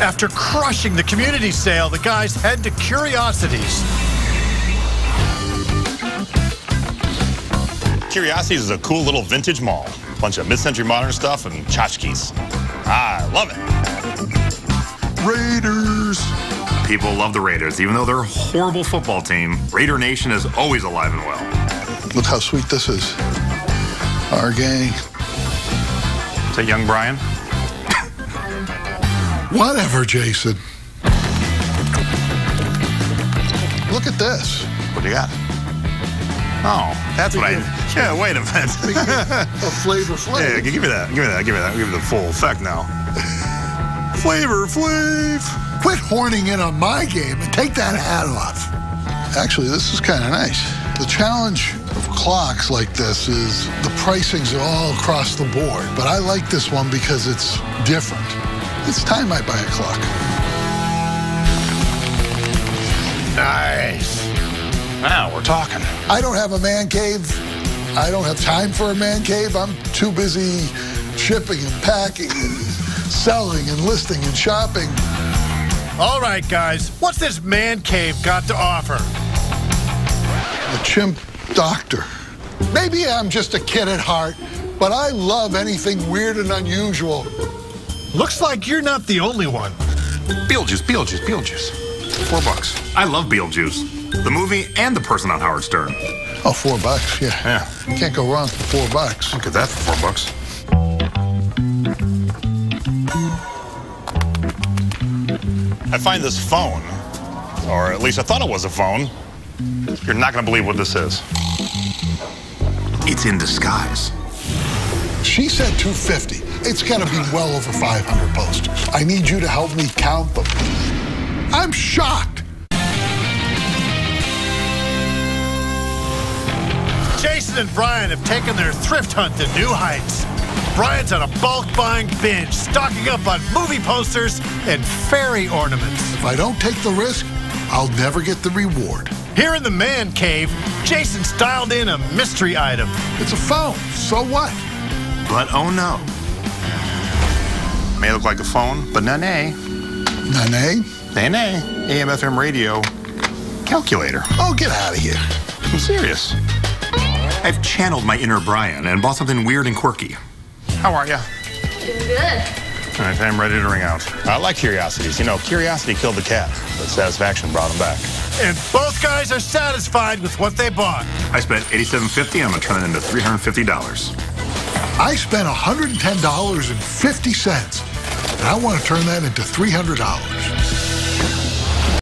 After crushing the community sale, the guys head to Curiosities. Curiosities is a cool little vintage mall. Bunch of mid-century modern stuff and tchotchkes. I love it. Raiders. People love the Raiders. Even though they're a horrible football team, Raider Nation is always alive and well. Look how sweet this is. Our gang. Is that young Bryan? Whatever, Jason. Look at this. What do you got? Oh, that's what I. Yeah, wait a minute. A flavor flavor. Yeah, give me that. Give me that. Give me that. Give me the full effect now. Flavor Flav. Quit horning in on my game and take that hat off. Actually, this is kind of nice. The challenge of clocks like this is the pricing's are all across the board, but I like this one because it's different. It's time I buy a clock. Nice. Now we're talking. I don't have a man cave. I don't have time for a man cave. I'm too busy shipping and packing and selling and listing and shopping. All right, guys, what's this man cave got to offer? The chimp doctor. Maybe I'm just a kid at heart, but I love anything weird and unusual. Looks like you're not the only one. Beetlejuice, Beetlejuice, Beetlejuice. Four bucks. I love Beetlejuice. The movie and the person on Howard Stern. Oh, four bucks, yeah. Yeah. Can't go wrong for four bucks. Look at that for four bucks. I find this phone, or at least I thought it was a phone. You're not going to believe what this is. It's in disguise. She said 250. It's got to be well over 500 posters. I need you to help me count them. I'm shocked. Jason and Bryan have taken their thrift hunt to new heights. Bryan's on a bulk buying binge, stocking up on movie posters and fairy ornaments. If I don't take the risk, I'll never get the reward. Here in the man cave, Jason styled in a mystery item. It's a phone. So what? But oh no. May look like a phone, but nay nay. Nane? Nay nay. AM FM radio calculator. Oh, get out of here. I'm serious. I've channeled my inner Bryan and bought something weird and quirky. How are you? Doing good. All right, I'm ready to ring out. I like curiosities. You know, curiosity killed the cat, but satisfaction brought him back. And both guys are satisfied with what they bought. I spent $87.50. I'm gonna turn it into $350. I spent $110.50, and I want to turn that into $300.